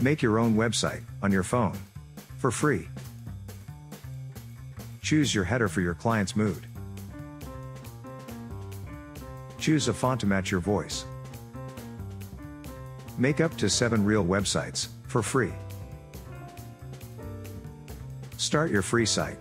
Make your own website on your phone for free. Choose your header for your client's mood. Choose a font to match your voice. Make up to 7 real websites for free. Start your free site.